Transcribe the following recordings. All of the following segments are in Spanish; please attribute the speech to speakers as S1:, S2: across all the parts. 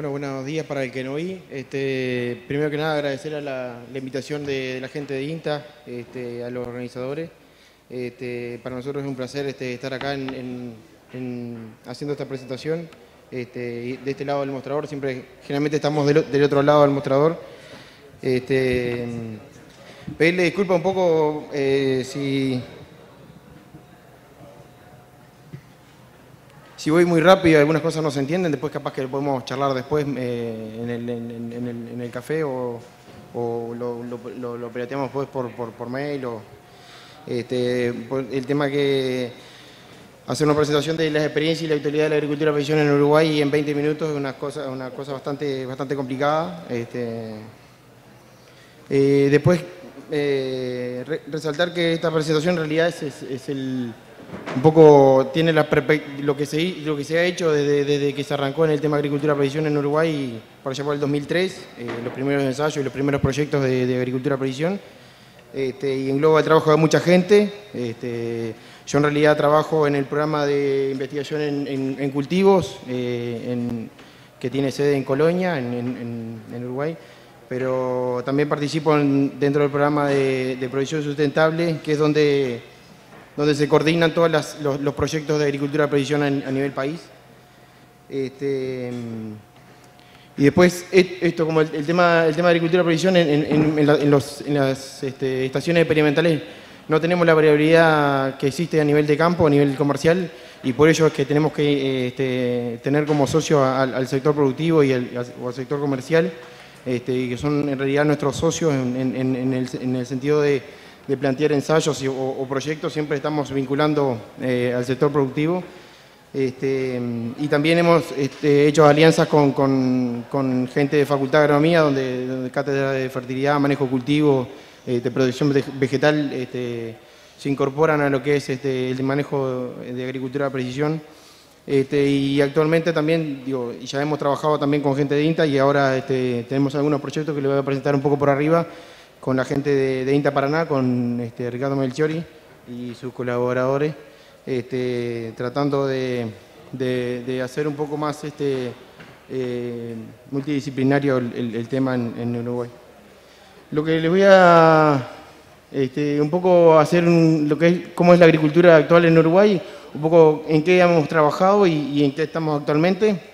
S1: Bueno, buenos días para el que no vi. Este, primero que nada agradecer a la, invitación de, la gente de INTA, este, a los organizadores. Este, para nosotros es un placer estar acá haciendo esta presentación. De este lado del mostrador, siempre generalmente estamos del, otro lado del mostrador. Este, pedirle disculpa un poco eh, si si voy muy rápido y algunas cosas no se entienden, después capaz que podemos charlar después eh, en, el, café o, lo, lo, lo, pirateamos después por, mail. O, este, el tema que hacer una presentación de las experiencias y la utilidad de la agricultura previsión en Uruguay en 20 minutos es una cosa, una cosa bastante, bastante complicada. Este, eh, después, eh, resaltar que esta presentación en realidad es el un poco tiene la lo que se lo que se ha hecho desde, que se arrancó en el tema agricultura previsión en Uruguay por allá por el 2003 eh, los primeros ensayos y los primeros proyectos de, agricultura previsión este, y engloba el trabajo de mucha gente este, yo en realidad trabajo en el programa de investigación en, cultivos eh, que tiene sede en Colonia en, Uruguay pero también participo dentro del programa de, de sustentable que es donde donde se coordinan todos los, proyectos de agricultura de precisión a, nivel país. Este, y después, esto como el, tema, el tema de agricultura de precisión en, las este, estaciones experimentales no tenemos la variabilidad que existe a nivel de campo, a nivel comercial, y por ello es que tenemos que este, tener como socio al, sector productivo y al, o al sector comercial, este, que son en realidad nuestros socios en el sentido de de plantear ensayos o, proyectos, siempre estamos vinculando eh, al sector productivo. Este, y también hemos este, hecho alianzas con, gente de Facultad de Agronomía, donde, cátedra de fertilidad, manejo cultivo, de producción vegetal, este, se incorporan a lo que es el manejo de agricultura de precisión. y actualmente también, digo, ya hemos trabajado también con gente de INTA y ahora tenemos algunos proyectos que les voy a presentar un poco por arriba, con la gente de, INTA Paraná, con este, Ricardo Melchiori y sus colaboradores, este, tratando de, hacer un poco más este, eh, multidisciplinario el, tema en, Uruguay. Lo que les voy a este, un poco hacer lo que es cómo es la agricultura actual en Uruguay, un poco en qué hemos trabajado y en qué estamos actualmente.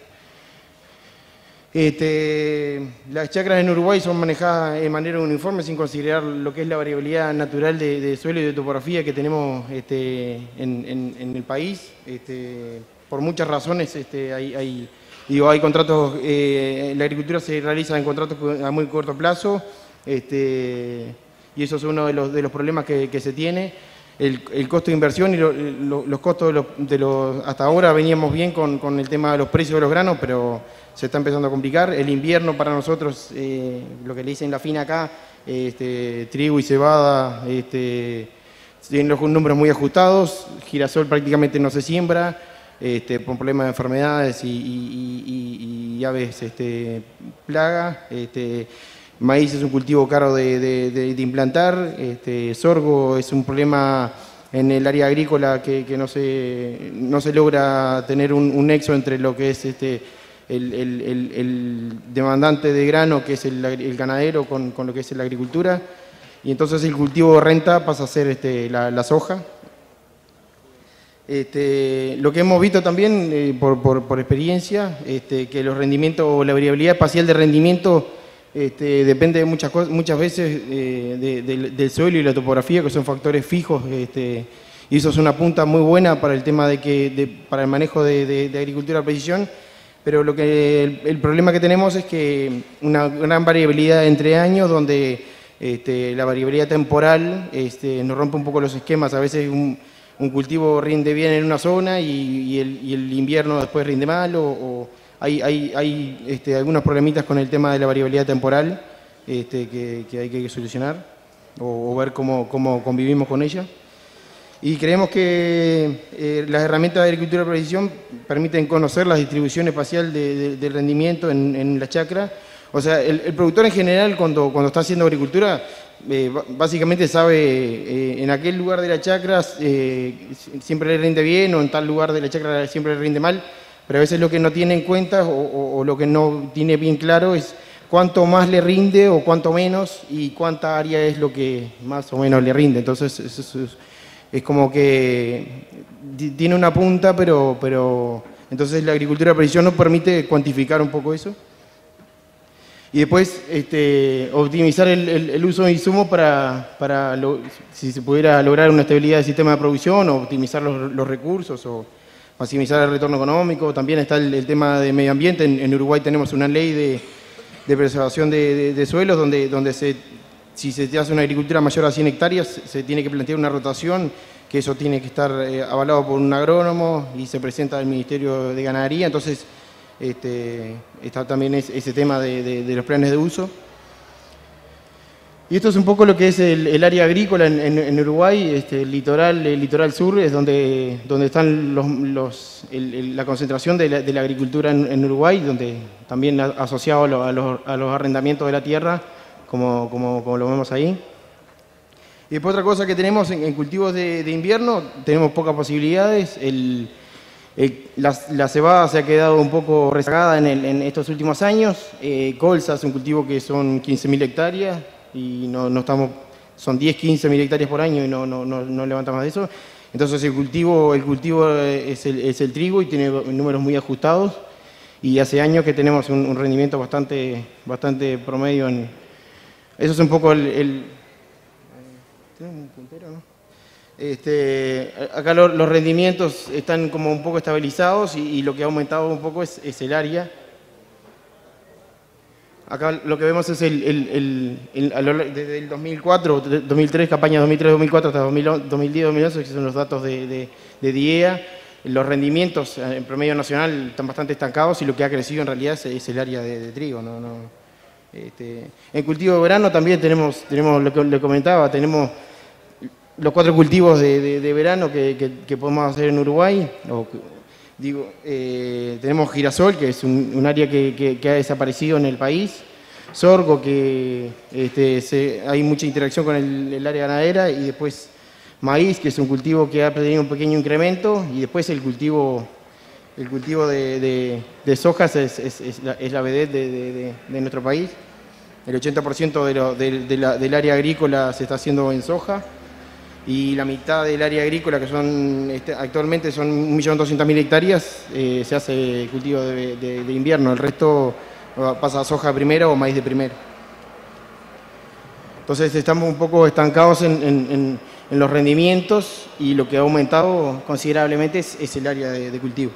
S1: Este, las chacras en Uruguay son manejadas de manera uniforme sin considerar lo que es la variabilidad natural de, suelo y de topografía que tenemos este, en, el país. Este, por muchas razones hay, digo, hay contratos, eh, la agricultura se realiza en contratos a muy corto plazo y eso es uno de los, problemas que, se tiene. El, costo de inversión y los costos de los, Hasta ahora veníamos bien con, el tema de los precios de los granos, pero se está empezando a complicar. El invierno para nosotros, eh, lo que le dicen la fina acá, este, trigo y cebada, este, tienen los números muy ajustados, girasol prácticamente no se siembra, este, por problemas de enfermedades y, aves este, plaga. Este, maíz es un cultivo caro de, implantar, este, sorgo es un problema en el área agrícola que, no, se, no se logra tener un, un nexo entre lo que es este, el, demandante de grano, que es el, ganadero, con, lo que es la agricultura, y entonces el cultivo de renta pasa a ser este, la, soja. Este, lo que hemos visto también eh, por, experiencia, este, que los rendimientos o la variabilidad espacial de rendimiento este, depende de muchas, cosas, muchas veces eh, del, suelo y la topografía, que son factores fijos, este, y eso es una punta muy buena para el tema de que, para el manejo de, de agricultura de precisión pero lo que el, problema que tenemos es que una gran variabilidad entre años donde este, la variabilidad temporal este, nos rompe un poco los esquemas. A veces un, cultivo rinde bien en una zona y, el, invierno después rinde mal o, hay, hay, este, algunos problemitas con el tema de la variabilidad temporal que, hay que solucionar o, ver cómo, cómo convivimos con ella. Y creemos que eh, las herramientas de agricultura de precisión permiten conocer la distribución espacial del rendimiento en, la chacra. O sea, el, productor en general cuando, cuando está haciendo agricultura eh, básicamente sabe eh, en aquel lugar de la chacra siempre le rinde bien o en tal lugar de la chacra siempre le rinde mal. Pero a veces lo que no tiene en cuenta o, lo que no tiene bien claro es cuánto más le rinde o cuánto menos y cuánta área es lo que más o menos le rinde. Entonces es, como que tiene una punta, pero, pero entonces la agricultura de precisión nos permite cuantificar un poco eso. Y después este, optimizar el, uso de insumos para, para si se pudiera lograr una estabilidad del sistema de producción o optimizar los, recursos o maximizar el retorno económico. También está el, tema de medio ambiente. En, Uruguay tenemos una ley de, preservación de, suelos donde, donde se, si se hace una agricultura mayor a 100 hectáreas se tiene que plantear una rotación que eso tiene que estar eh, avalado por un agrónomo y se presenta al Ministerio de Ganadería. Entonces, este, está también ese tema de, los planes de uso. Y esto es un poco lo que es el, área agrícola en, Uruguay, este, el, litoral, el litoral sur es donde, donde están los, la concentración de la, agricultura en, Uruguay, donde también asociado a, los, arrendamientos de la tierra, como, como, lo vemos ahí. Y después otra cosa que tenemos en, cultivos de, de, invierno, tenemos pocas posibilidades. El, eh, la, cebada se ha quedado un poco rezagada en, estos últimos años. Eh, colza es un cultivo que son 15.000 hectáreas y no, estamos, son 10, 15.000 hectáreas por año y no, no, no, levanta más de eso. Entonces el cultivo, el cultivo es, el, trigo y tiene números muy ajustados y hace años que tenemos un, rendimiento bastante, bastante promedio. En, eso es un poco el... el un puntero, no? Este, acá los rendimientos están como un poco estabilizados y, lo que ha aumentado un poco es, el área. Acá lo que vemos es el, desde el 2004, 2003, campaña 2003-2004 hasta 2010-2011, que son los datos de, DIEA. Los rendimientos en promedio nacional están bastante estancados y lo que ha crecido en realidad es, el área de, trigo. Este, en cultivo de verano también tenemos, tenemos lo que le comentaba, tenemos los cuatro cultivos de, verano que, podemos hacer en Uruguay. Digo, eh, tenemos girasol, que es un, área que, ha desaparecido en el país. Sorgo, que este, hay mucha interacción con el, área ganadera. Y después maíz, que es un cultivo que ha tenido un pequeño incremento. Y después el cultivo, el cultivo de, sojas es, la, es de, nuestro país. El 80% del área agrícola se está haciendo en soja y la mitad del área agrícola, que son este, actualmente son 1.200.000 hectáreas, eh, se hace cultivo de, invierno, el resto pasa a soja primero o maíz de primero. Entonces estamos un poco estancados en, los rendimientos y lo que ha aumentado considerablemente es, el área de, cultivo.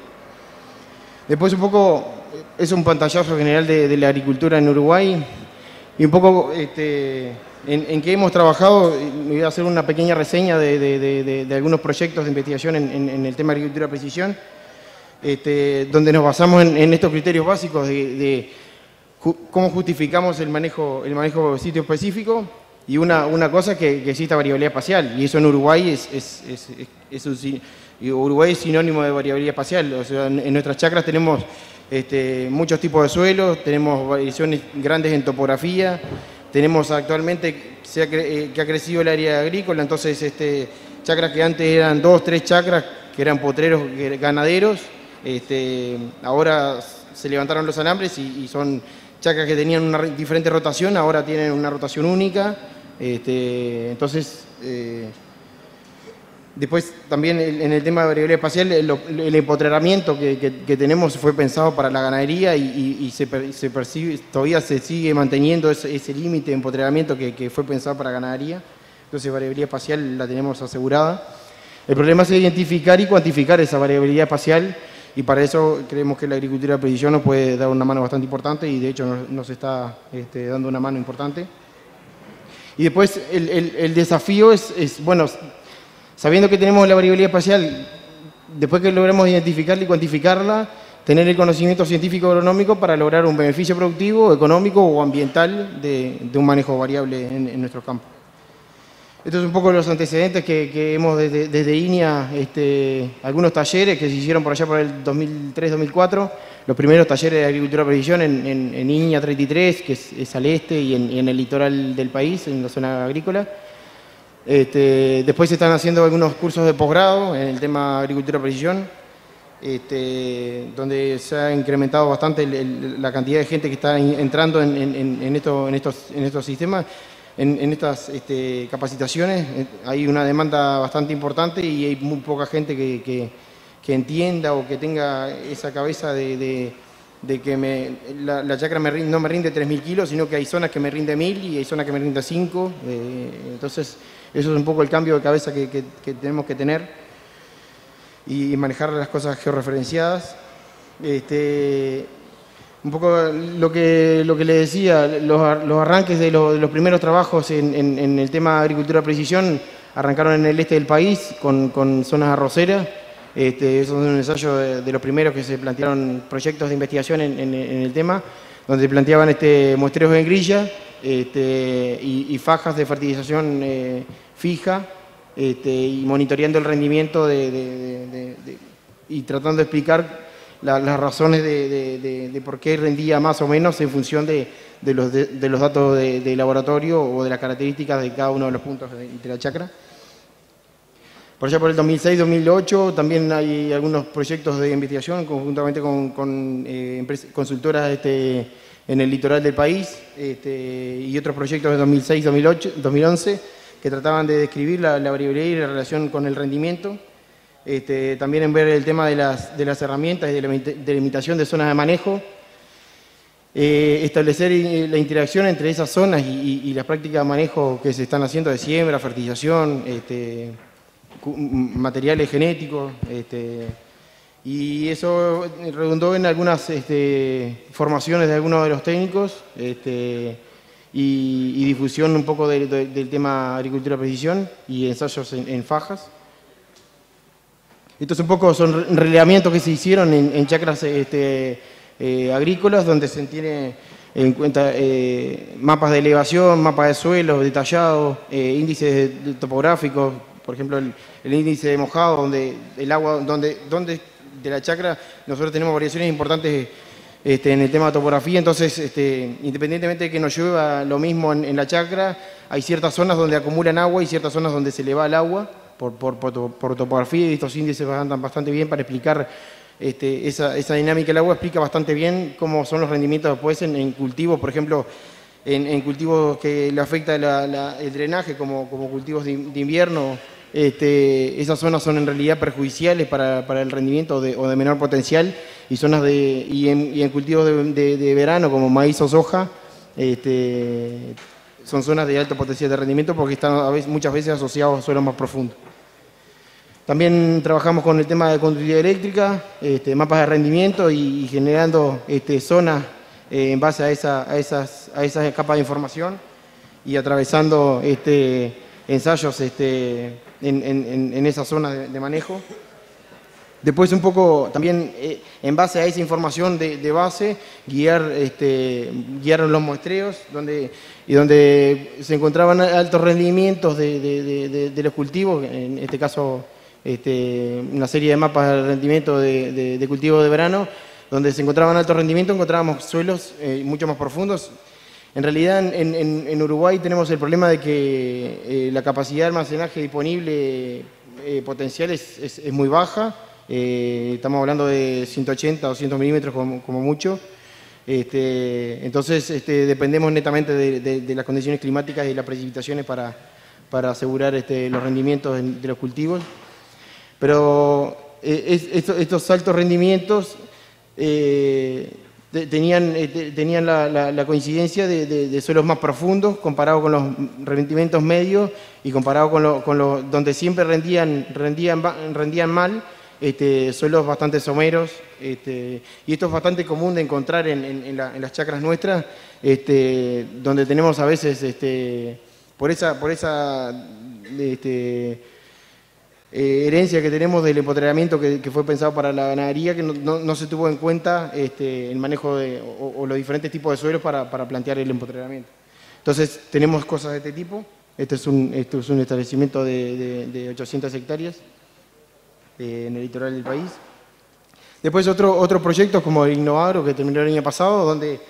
S1: Después un poco, es un pantallazo general de, la agricultura en Uruguay y un poco este, en, que hemos trabajado, voy a hacer una pequeña reseña de, algunos proyectos de investigación en, el tema de agricultura precisión, este, donde nos basamos en, estos criterios básicos de, cómo justificamos el manejo, el manejo de sitio específico y una, una cosa que, que exista variabilidad espacial, y eso en Uruguay es, es, es, Uruguay es sinónimo de variabilidad espacial, o sea, en, nuestras chacras tenemos este, muchos tipos de suelos, tenemos variaciones grandes en topografía, tenemos actualmente eh, que ha crecido el área agrícola, entonces este, chacras que antes eran dos, tres chacras, que eran potreros ganaderos, este, ahora se levantaron los alambres y, son chacras que tenían una diferente rotación, ahora tienen una rotación única. Este, entonces, eh, Después también en el tema de variabilidad espacial, el, empotreramiento que, tenemos fue pensado para la ganadería y, se, percibe, todavía se sigue manteniendo ese, límite de empotreramiento que, fue pensado para ganadería. Entonces variabilidad espacial la tenemos asegurada. El problema es identificar y cuantificar esa variabilidad espacial y para eso creemos que la agricultura de precisión nos puede dar una mano bastante importante y de hecho nos, está este, dando una mano importante. Y después el, desafío es, es, bueno, Sabiendo que tenemos la variabilidad espacial, después que logremos identificarla y cuantificarla, tener el conocimiento científico agronómico para lograr un beneficio productivo, económico o ambiental de, un manejo variable en, nuestro campo. Estos son un poco los antecedentes que, hemos desde, desde INIA, este, algunos talleres que se hicieron por allá por el 2003-2004, los primeros talleres de agricultura precisión en, en, INIA 33, que es, al este y en, el litoral del país, en la zona agrícola. Este, después se están haciendo algunos cursos de posgrado en el tema agricultura precisión. este, donde se ha incrementado bastante la cantidad de gente que está entrando en, estos, sistemas, en, estas este, capacitaciones. Eh, hay una demanda bastante importante y hay muy poca gente que, entienda o que tenga esa cabeza de, que la, chacra no me rinde 3.000 kilos, sino que hay zonas que me rinde 1.000 y hay zonas que me rinde 5. Eh, entonces, eso es un poco el cambio de cabeza que tenemos que tener y manejar las cosas georreferenciadas. Este, un poco lo que, lo que le decía, los, arranques de, los primeros trabajos en, el tema agricultura precisión arrancaron en el este del país con, zonas arroceras. Este, eso es un ensayo de, los primeros que se plantearon proyectos de investigación en, el tema, donde planteaban este, muestreos en grilla este, y, fajas de fertilización eh, fija este, y monitoreando el rendimiento y tratando de explicar las razones de, por qué rendía más o menos en función de, los, datos de, laboratorio o de las características de cada uno de los puntos de, la chacra. Por allá por el 2006-2008 también hay algunos proyectos de investigación conjuntamente con, eh, consultoras este, en el litoral del país este, y otros proyectos de 2006-2011 que trataban de describir la, variabilidad y la relación con el rendimiento. Este, también en ver el tema de las, herramientas y de la delimitación de zonas de manejo. Eh, establecer la interacción entre esas zonas y, las prácticas de manejo que se están haciendo de siembra, fertilización, este, materiales genéticos. Y eso redundó en algunas este, formaciones de algunos de los técnicos. Este, y, difusión un poco del tema agricultura precisión y ensayos en, fajas. Estos un poco son relevamientos que se hicieron en, chacras este, eh, agrícolas donde se tiene en cuenta eh, mapas de elevación, mapas de suelo detallados, eh, índices topográficos, por ejemplo el, índice de mojado, donde el agua, donde, donde de la chacra nosotros tenemos variaciones importantes este, en el tema de topografía, entonces este, independientemente de que nos llueva lo mismo en, la chacra, hay ciertas zonas donde acumulan agua y ciertas zonas donde se le va el agua por, topografía y estos índices andan bastante bien para explicar este, esa, dinámica del agua, explica bastante bien cómo son los rendimientos después en, cultivos, por ejemplo, en, cultivos que le afecta el drenaje como, cultivos de invierno este, esas zonas son en realidad perjudiciales para, el rendimiento o de menor potencial y zonas de y en, cultivos de, verano como maíz o soja este, son zonas de alto potencial de rendimiento porque están muchas veces asociados a suelos más profundos. También trabajamos con el tema de conductividad eléctrica, este, mapas de rendimiento y, generando zonas eh, en base a, esas, a esas capas de información y atravesando ensayos en, esa zona de, manejo. Después un poco también eh, en base a esa información de, base, guiar, este, guiar los muestreos donde, y donde se encontraban altos rendimientos de, los cultivos, en este caso este, una serie de mapas de rendimiento de, cultivos de verano, donde se encontraban altos rendimientos, encontrábamos suelos eh, mucho más profundos en realidad en, Uruguay tenemos el problema de que eh, la capacidad de almacenaje disponible eh, potencial es, muy baja, eh, estamos hablando de 180 o 200 milímetros como, mucho, este, entonces este, dependemos netamente de, las condiciones climáticas y las precipitaciones para, asegurar este, los rendimientos de, los cultivos. Pero estos, altos rendimientos tenían, eh, tenían la, coincidencia de, suelos más profundos comparado con los rendimientos medios y comparado con, los donde siempre rendían, rendían, rendían mal, este, suelos bastante someros. Este, y esto es bastante común de encontrar en, las chacras nuestras, este, donde tenemos a veces, por esa, por esa eh, herencia que tenemos del empoderamiento que, fue pensado para la ganadería, que no, se tuvo en cuenta este, el manejo de, o, los diferentes tipos de suelos para, plantear el empoderamiento. Entonces, tenemos cosas de este tipo. Este es un, es un establecimiento de, 800 hectáreas eh, en el litoral del país. Después otro, otro proyecto como el Innovagro, que terminó el año pasado, donde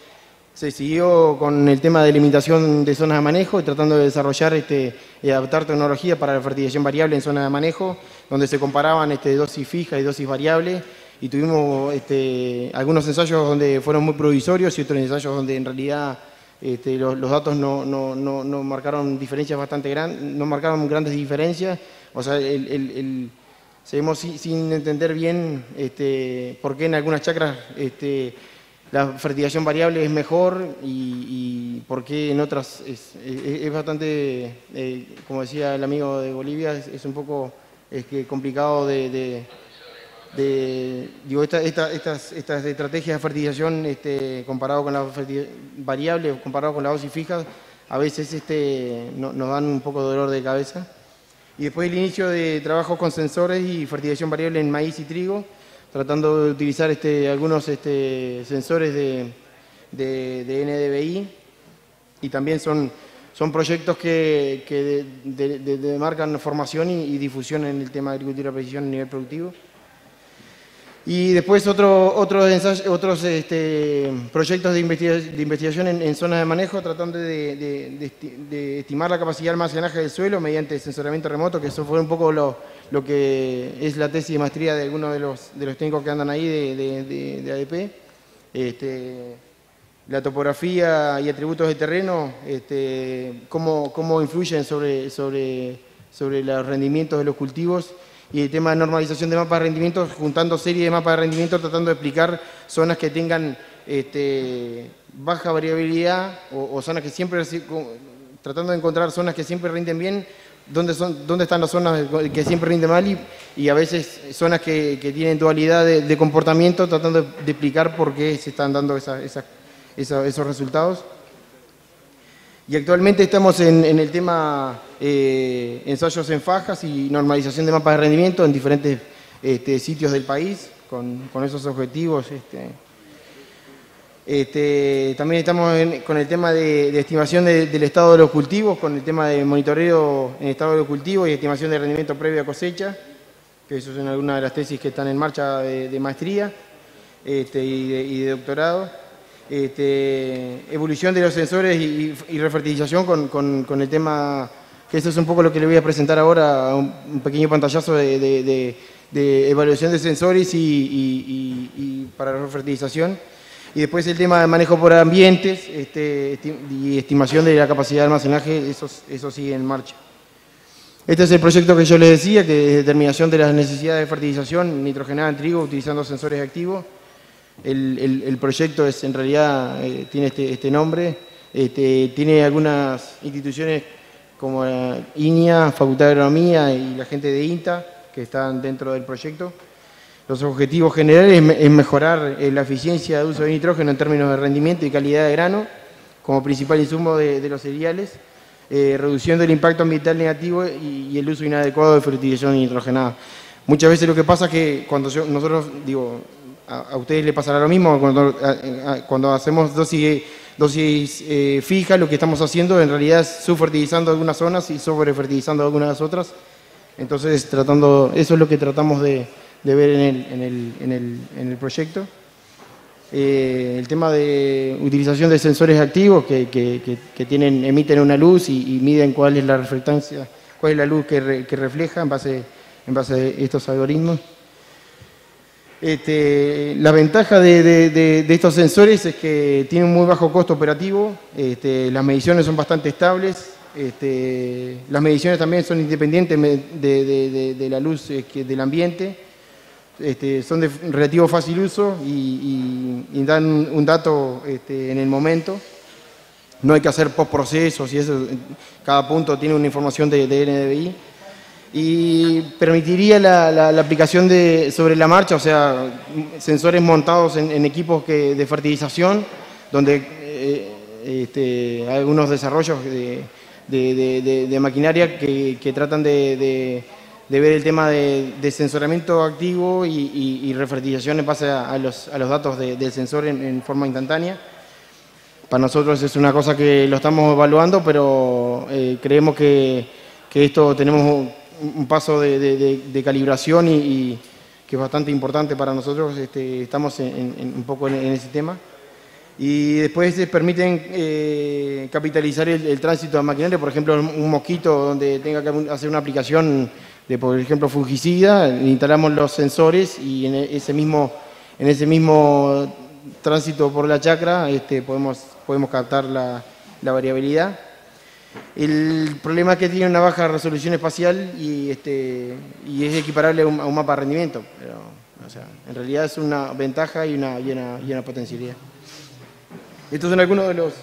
S1: se siguió con el tema de limitación de zonas de manejo y tratando de desarrollar este, y adaptar tecnología para la fertilización variable en zonas de manejo, donde se comparaban este, dosis fija y dosis variable. Y tuvimos este, algunos ensayos donde fueron muy provisorios y otros ensayos donde en realidad los, datos no, marcaron diferencias bastante grandes, no marcaron grandes diferencias, o sea, seguimos sin, entender bien por qué en algunas chacras la fertilización variable es mejor y, por qué en otras es, bastante, eh, como decía el amigo de Bolivia, es, un poco complicado de digo, estas, estas estrategias de fertilización este, comparado con la variable, comparado con la dosis fija, a veces este, nos dan un poco dolor de cabeza. Y después el inicio de trabajos con sensores y fertilización variable en maíz y trigo, tratando de utilizar este, algunos este, sensores de, de, NDVI y también son, son proyectos que, que demarcan formación y, difusión en el tema de agricultura de precisión a nivel productivo. Y después otro, otros, otros este, proyectos de, investigación en, zonas de manejo, tratando de, estimar la capacidad de almacenaje del suelo mediante sensoramiento remoto, que eso fue un poco lo, lo que es la tesis de maestría de algunos de los, de los técnicos que andan ahí de, ADP. Este, la topografía y atributos de terreno, este, cómo, cómo influyen sobre, sobre, sobre los rendimientos de los cultivos y el tema de normalización de mapas de rendimiento, juntando serie de mapas de rendimiento, tratando de explicar zonas que tengan este, baja variabilidad o, zonas que siempre, tratando de encontrar zonas que siempre rinden bien, dónde, son, dónde están las zonas que siempre rinden mal y, a veces zonas que, tienen dualidad de, comportamiento, tratando de, explicar por qué se están dando esos resultados. Y actualmente estamos en, el tema eh, ensayos en fajas y normalización de mapas de rendimiento en diferentes este, sitios del país con, esos objetivos. Este. Este, también estamos con el tema de, estimación del estado de los cultivos, con el tema de monitoreo en estado de los cultivos y estimación de rendimiento previo a cosecha, que eso son algunas de las tesis que están en marcha de, maestría y de doctorado. Este, evolución de los sensores y, refertilización con, el tema, que eso es un poco lo que le voy a presentar ahora, un, pequeño pantallazo de, evaluación de sensores y, para la refertilización. Y después el tema de manejo por ambientes este, y estimación de la capacidad de almacenaje, eso, eso sigue en marcha. Este es el proyecto que yo les decía, que es determinación de las necesidades de fertilización nitrogenada en trigo utilizando sensores activos. El, proyecto es en realidad eh, tiene este, este nombre, este, tiene algunas instituciones como INIA, Facultad de Agronomía y la gente de INTA que están dentro del proyecto. Los objetivos generales es mejorar eh, la eficiencia de uso de nitrógeno en términos de rendimiento y calidad de grano como principal insumo de, los cereales, eh, reduciendo el impacto ambiental negativo y, el uso inadecuado de fertilización nitrogenada. Muchas veces lo que pasa es que cuando nosotros, digo, a, ustedes les pasará lo mismo cuando, cuando hacemos dosis, dosis eh, lo que estamos haciendo en realidad es subfertilizando algunas zonas y sobrefertilizando algunas otras. Entonces, tratando, eso es lo que tratamos de, ver en el, proyecto. Eh, el tema de utilización de sensores activos que, tienen, emiten una luz y, miden cuál es la reflectancia, cuál es la luz que, refleja en base, en base a estos algoritmos. Este, la ventaja de, estos sensores es que tienen muy bajo costo operativo, este, las mediciones son bastante estables, este, las mediciones también son independientes de, la luz del ambiente, son de relativo fácil uso y, dan un dato en el momento. No hay que hacer postprocesos y eso, cada punto tiene una información de, de NDVI y permitiría la, aplicación de, sobre la marcha, o sea, sensores montados en, equipos de fertilización, donde eh, este, hay algunos desarrollos de, maquinaria que, tratan de, ver el tema de, sensoramiento activo y, refertilización en base a, los, datos del sensor en, forma instantánea. Para nosotros es una cosa que lo estamos evaluando, pero eh, creemos que, que esto tenemos un paso de, calibración y, que es bastante importante para nosotros. Este, estamos un poco en, ese tema. Y después permiten eh, capitalizar el, tránsito de maquinaria, por ejemplo, un mosquito donde tenga que hacer una aplicación de, por ejemplo, fungicida, instalamos los sensores y en ese mismo, en ese mismo tránsito por la chacra este, podemos, podemos captar la, variabilidad. El problema es que tiene una baja resolución espacial y, este, y es equiparable a un, mapa de rendimiento. Pero, en realidad es una ventaja y una, y una, y una potencialidad. Estos son algunos de los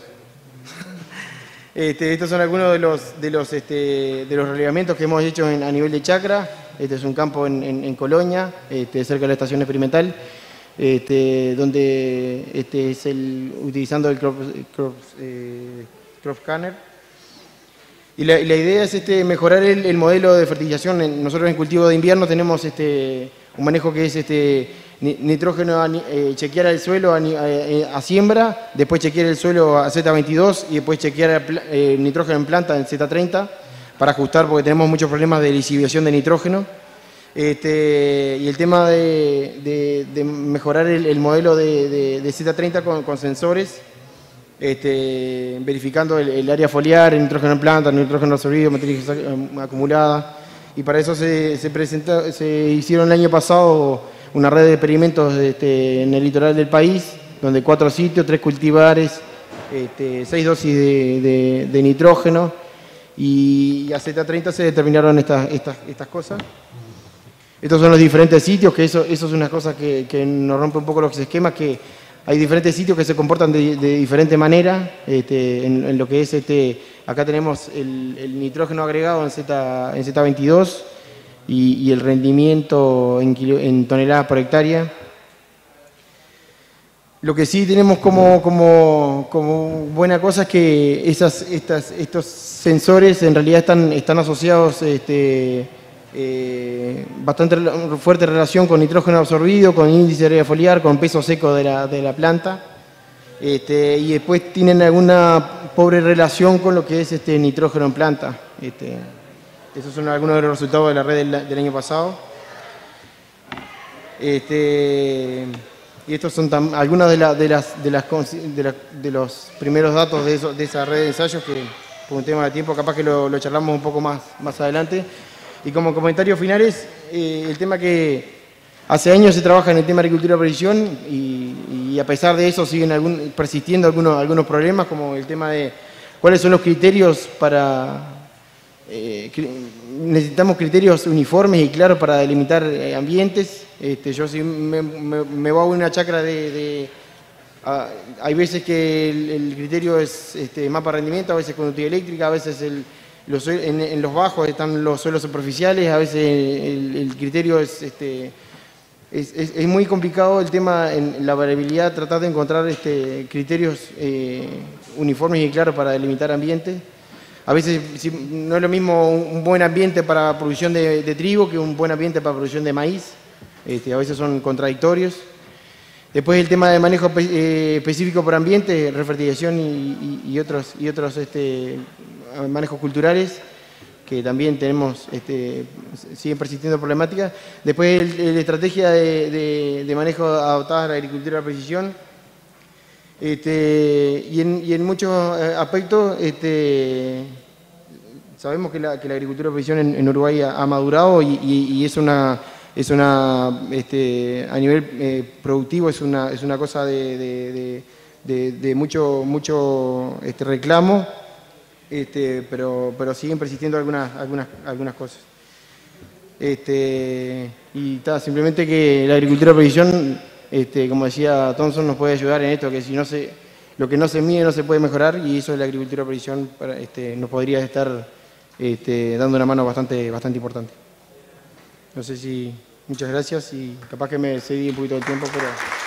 S1: este, estos son algunos de los, de los, este, de los relevamientos que hemos hecho a nivel de chacra. Este es un campo en, en, Colonia, este, cerca de la estación experimental, donde este es el, utilizando el crop, eh, scanner. Y la, idea es este, mejorar el, modelo de fertilización. Nosotros en cultivo de invierno tenemos este, un manejo que es este, nitrógeno, eh, chequear el suelo eh, a, siembra, después chequear el suelo a Z22 y después chequear eh, nitrógeno en planta en Z30 para ajustar porque tenemos muchos problemas de lisiviación de nitrógeno. Este, y el tema de, mejorar el, modelo de, Z30 con, sensores, este, verificando el, área foliar, el nitrógeno en planta, el nitrógeno absorbido, materia acumulada. Y para eso se, presentó, se hicieron el año pasado una red de experimentos este, en el litoral del país, donde cuatro sitios, tres cultivares, este, seis dosis de, nitrógeno y a Z30 se determinaron estas, estas, cosas. Estos son los diferentes sitios, que eso, eso es una cosa que, nos rompe un poco los esquemas, que hay diferentes sitios que se comportan de, diferente manera, este, en, lo que es, este, acá tenemos el, nitrógeno agregado en, Z, en Z22, y, el rendimiento en, toneladas por hectárea. Lo que sí tenemos como, como, buena cosa es que esas, estas, estos sensores en realidad están, están asociados este, eh, bastante fuerte relación con nitrógeno absorbido, con índice de área foliar, con peso seco de la, de la planta. Este, y después tienen alguna pobre relación con lo que es este nitrógeno en planta. Este, esos son algunos de los resultados de la red del, año pasado. Este, y estos son algunos de, las, de, las, de, los primeros datos de, esa red de ensayos que por un tema de tiempo capaz que lo, charlamos un poco más, más adelante. Y como comentarios finales, eh, el tema que hace años se trabaja en el tema de agricultura de precisión y, a pesar de eso siguen persistiendo algunos, algunos problemas como el tema de cuáles son los criterios para, eh, necesitamos criterios uniformes y claros para delimitar eh, ambientes. Este, yo si me, voy a una chacra de... hay veces que el, criterio es este, mapa rendimiento, a veces conductividad eléctrica, a veces en, los bajos están los suelos superficiales, a veces el, criterio es, este, es, muy complicado el tema en la variabilidad, tratar de encontrar este, criterios eh, uniformes y claros para delimitar ambientes. A veces no es lo mismo un buen ambiente para producción de, trigo que un buen ambiente para producción de maíz. Este, a veces son contradictorios. Después el tema de manejo eh, específico por ambiente, refertilización y, otros, y otros este, manejos culturales, que también tenemos, este, siguen persistiendo problemáticas. Después la estrategia de, manejo adoptada a la agricultura de precisión. Este, y, en, muchos eh, aspectos este, sabemos que la, agricultura de precisión en, Uruguay ha, madurado y, es una, es una este, a nivel eh, productivo es una, es una cosa de, mucho, mucho este, reclamo, este, pero, pero siguen persistiendo algunas, algunas, algunas cosas. Y está, simplemente que la agricultura de precisión, este, como decía Thompson, nos puede ayudar en esto, que si no se, lo que no se mide no se puede mejorar y eso es la agricultura de precisión este, nos podría estar este, dando una mano bastante, bastante importante. No sé si... Muchas gracias y capaz que me cedí un poquito del tiempo, pero...